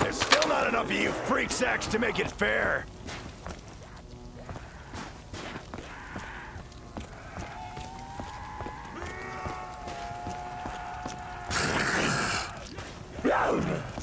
There's still not enough of you freak sacks to make it fair.